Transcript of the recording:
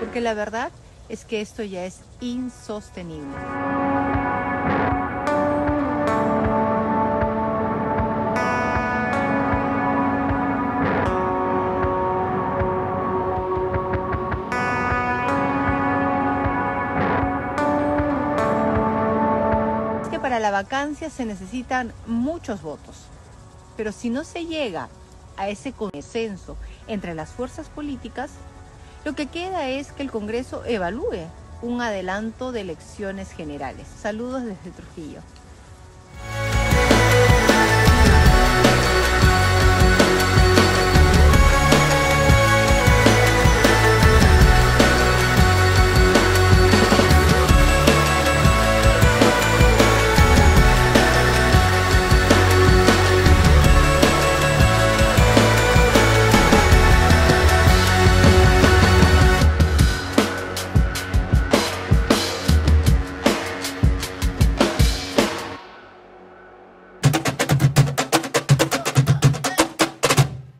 Porque la verdad es que esto ya es insostenible. Que para la vacancia se necesitan muchos votos, pero si no se llega a ese consenso entre las fuerzas políticas, lo que queda es que el Congreso evalúe un adelanto de elecciones generales. Saludos desde Trujillo.